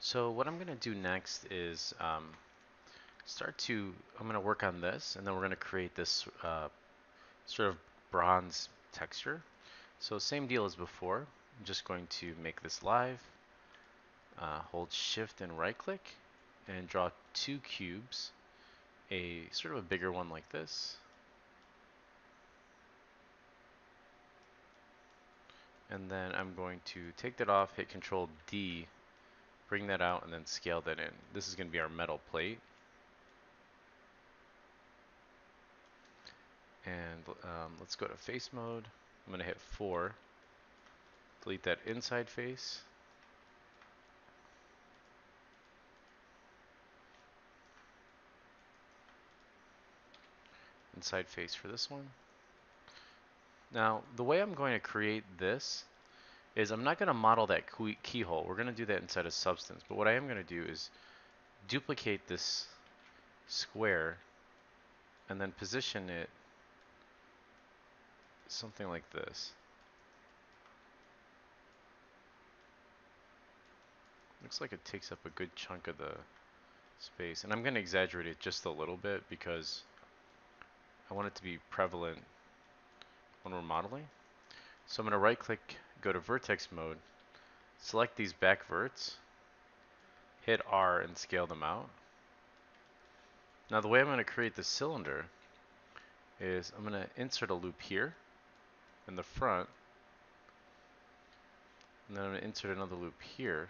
So what I'm going to do next is um, start to, I'm going to work on this and then we're going to create this uh, sort of bronze texture. So same deal as before. I'm just going to make this live, uh, hold shift and right click and draw two cubes, a sort of a bigger one like this. And then I'm going to take that off, hit control D bring that out and then scale that in. This is going to be our metal plate. And um, let's go to face mode. I'm going to hit 4. Delete that inside face. Inside face for this one. Now, the way I'm going to create this is I'm not going to model that keyhole. We're going to do that inside of Substance. But what I am going to do is duplicate this square and then position it something like this. Looks like it takes up a good chunk of the space. And I'm going to exaggerate it just a little bit because I want it to be prevalent when we're modeling. So I'm going to right click go to vertex mode, select these back verts, hit R and scale them out. Now the way I'm going to create the cylinder is I'm going to insert a loop here in the front, and then I'm going to insert another loop here,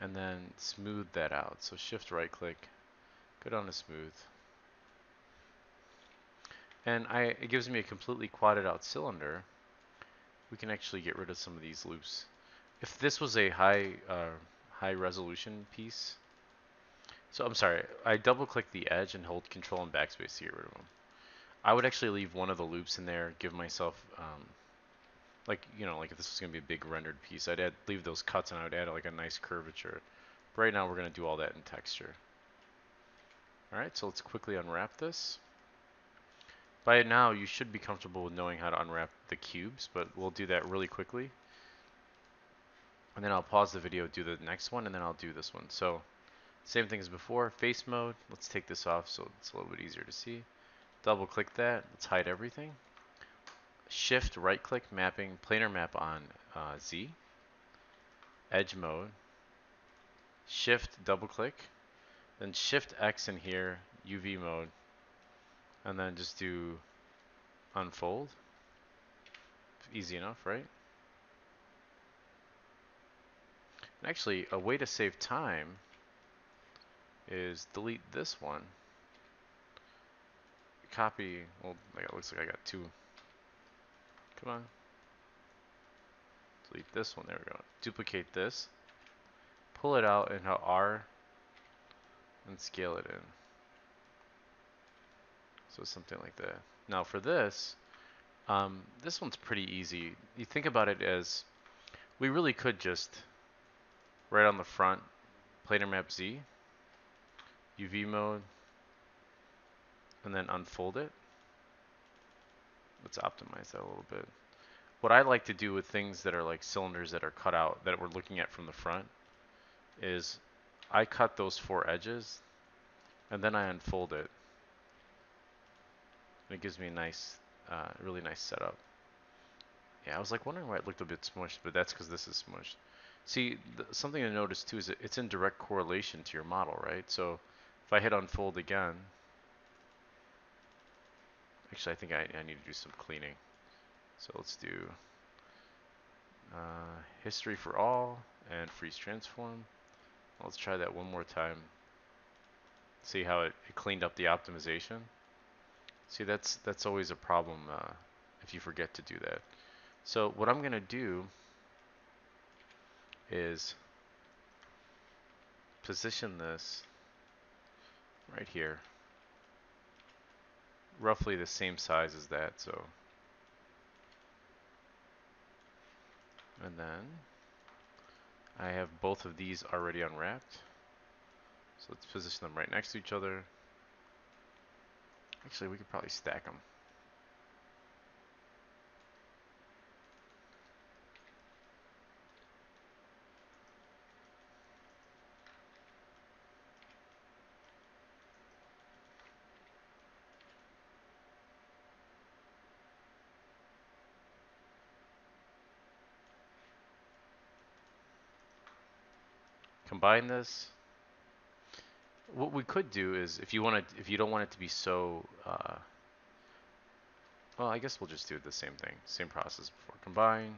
and then smooth that out. So shift right click, go down to smooth, and I, it gives me a completely quadded out cylinder, we can actually get rid of some of these loops. If this was a high, uh, high resolution piece, so I'm sorry, I double click the edge and hold control and backspace to get rid of them. I would actually leave one of the loops in there, give myself, um, like, you know, like if this was going to be a big rendered piece, I'd add, leave those cuts and I would add like a nice curvature. But right now we're going to do all that in texture. Alright, so let's quickly unwrap this. By now, you should be comfortable with knowing how to unwrap the cubes, but we'll do that really quickly. And then I'll pause the video, do the next one, and then I'll do this one. So, same thing as before, face mode. Let's take this off so it's a little bit easier to see. Double click that, let's hide everything. Shift right click mapping, planar map on uh, Z. Edge mode. Shift double click. Then shift X in here, UV mode and then just do unfold. Easy enough, right? And actually, a way to save time is delete this one. Copy, well, it looks like I got two. Come on. Delete this one, there we go. Duplicate this. Pull it out into R and scale it in. So something like that. Now for this, um, this one's pretty easy. You think about it as, we really could just, right on the front, planar map Z, UV mode, and then unfold it. Let's optimize that a little bit. What I like to do with things that are like cylinders that are cut out, that we're looking at from the front, is I cut those four edges, and then I unfold it. And it gives me a nice, uh, really nice setup. Yeah, I was like wondering why it looked a bit smushed, but that's because this is smushed. See, something to notice too is that it's in direct correlation to your model, right? So if I hit unfold again, actually I think I, I need to do some cleaning. So let's do uh, history for all and freeze transform. Let's try that one more time. See how it, it cleaned up the optimization. See, that's that's always a problem uh, if you forget to do that. So what I'm going to do is position this right here, roughly the same size as that. So, and then I have both of these already unwrapped. So let's position them right next to each other. Actually, we could probably stack them. combine this what we could do is, if you want to, if you don't want it to be so, uh, well, I guess we'll just do the same thing, same process before. Combine,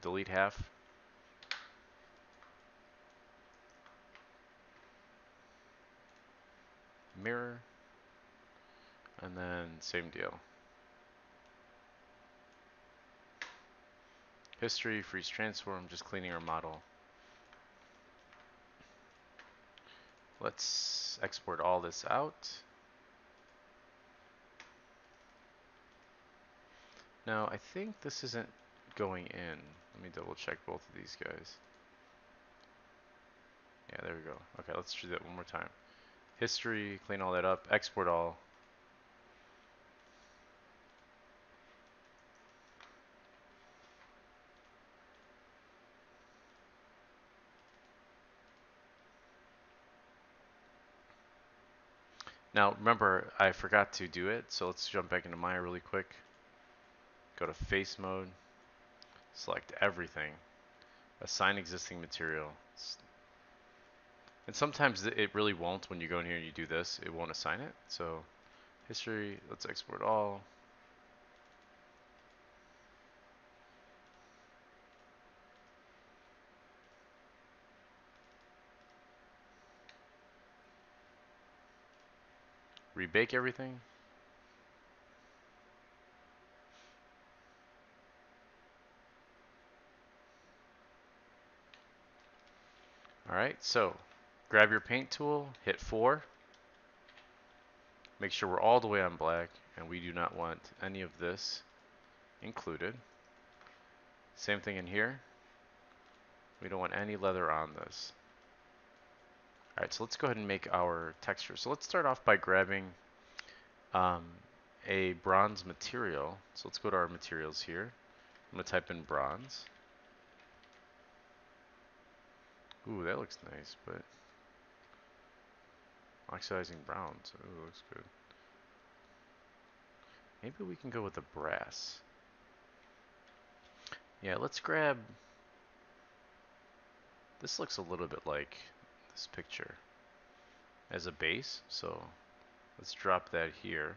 delete half. Mirror, and then same deal. History, freeze transform, just cleaning our model. Let's export all this out. Now, I think this isn't going in. Let me double check both of these guys. Yeah, there we go. Okay, let's do that one more time. History, clean all that up, export all. Now remember, I forgot to do it, so let's jump back into Maya really quick. Go to face mode, select everything, assign existing material. And sometimes it really won't when you go in here and you do this, it won't assign it. So history, let's export all. Rebake everything. Alright, so grab your paint tool, hit 4. Make sure we're all the way on black, and we do not want any of this included. Same thing in here. We don't want any leather on this. Alright, so let's go ahead and make our texture. So let's start off by grabbing um, a bronze material. So let's go to our materials here. I'm going to type in bronze. Ooh, that looks nice, but oxidizing browns. Ooh, looks good. Maybe we can go with the brass. Yeah, let's grab... This looks a little bit like this picture as a base. So let's drop that here.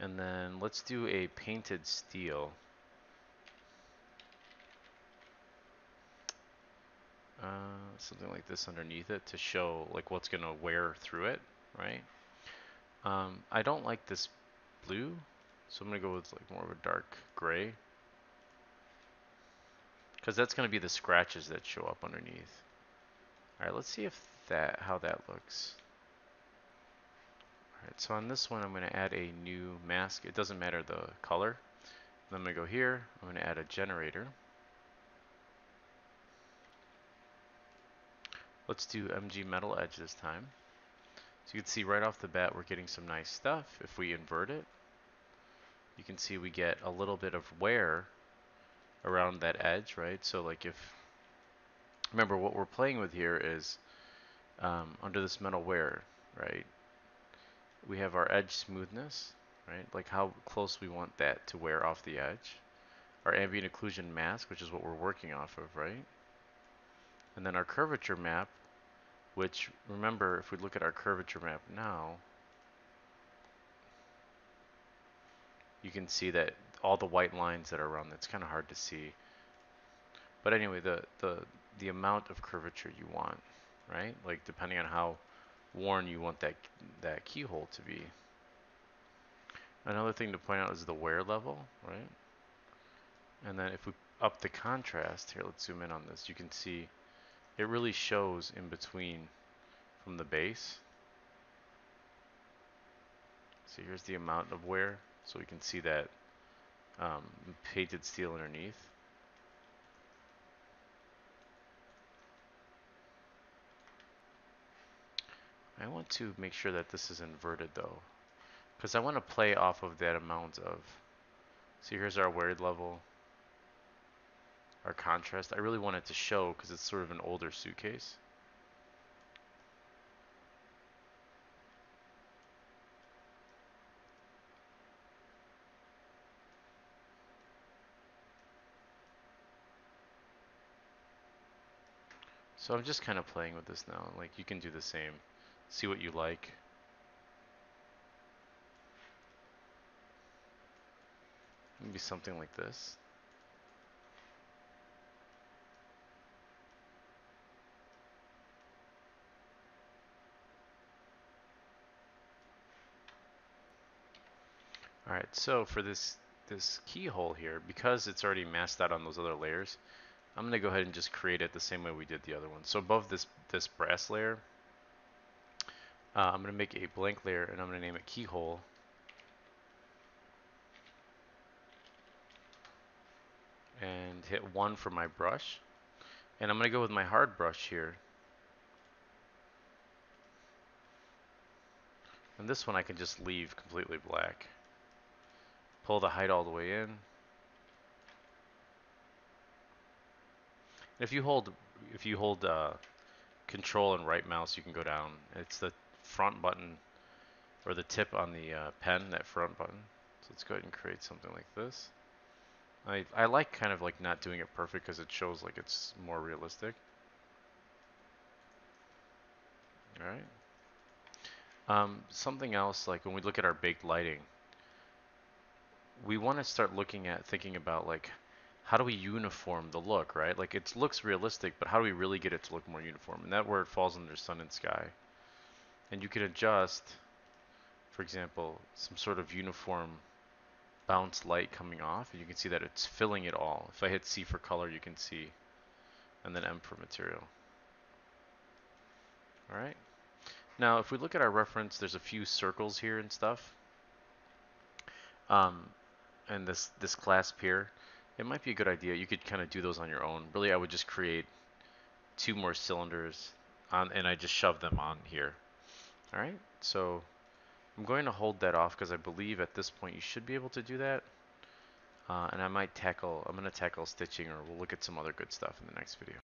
And then let's do a painted steel. Uh, something like this underneath it to show like what's gonna wear through it, right? Um, I don't like this blue, so I'm gonna go with like more of a dark gray. Because that's going to be the scratches that show up underneath. Alright, let's see if that how that looks. Alright, so on this one I'm going to add a new mask. It doesn't matter the color. Then I'm going to go here. I'm going to add a generator. Let's do MG Metal Edge this time. So you can see right off the bat we're getting some nice stuff. If we invert it, you can see we get a little bit of wear around that edge, right? So like if, remember what we're playing with here is um, under this metal wear, right? We have our edge smoothness, right? Like how close we want that to wear off the edge. Our ambient occlusion mask, which is what we're working off of, right? And then our curvature map, which remember, if we look at our curvature map now, you can see that all the white lines that are around it's kind of hard to see. But anyway the the the amount of curvature you want right? Like depending on how worn you want that that keyhole to be. Another thing to point out is the wear level right? And then if we up the contrast here let's zoom in on this you can see it really shows in between from the base. So here's the amount of wear. So we can see that um, painted steel underneath. I want to make sure that this is inverted though, because I want to play off of that amount of, see here's our wear level, our contrast. I really want it to show because it's sort of an older suitcase. So I'm just kind of playing with this now. Like you can do the same. See what you like. Maybe something like this. Alright, so for this this keyhole here, because it's already masked out on those other layers, I'm going to go ahead and just create it the same way we did the other one. So above this, this brass layer, uh, I'm going to make a blank layer and I'm going to name it keyhole. And hit 1 for my brush. And I'm going to go with my hard brush here. And this one I can just leave completely black. Pull the height all the way in. If you hold, if you hold uh, Control and right mouse, you can go down. It's the front button or the tip on the uh, pen, that front button. So let's go ahead and create something like this. I, I like kind of like not doing it perfect because it shows like it's more realistic. Alright. Um, something else, like when we look at our baked lighting, we want to start looking at thinking about like how do we uniform the look, right? Like it looks realistic, but how do we really get it to look more uniform? And that word falls under sun and sky. And you can adjust, for example, some sort of uniform bounce light coming off, and you can see that it's filling it all. If I hit C for color, you can see, and then M for material. All right. Now, if we look at our reference, there's a few circles here and stuff. Um, and this this clasp here, it might be a good idea. You could kind of do those on your own. Really, I would just create two more cylinders on, and I just shove them on here. All right, so I'm going to hold that off because I believe at this point you should be able to do that. Uh, and I might tackle, I'm going to tackle stitching or we'll look at some other good stuff in the next video.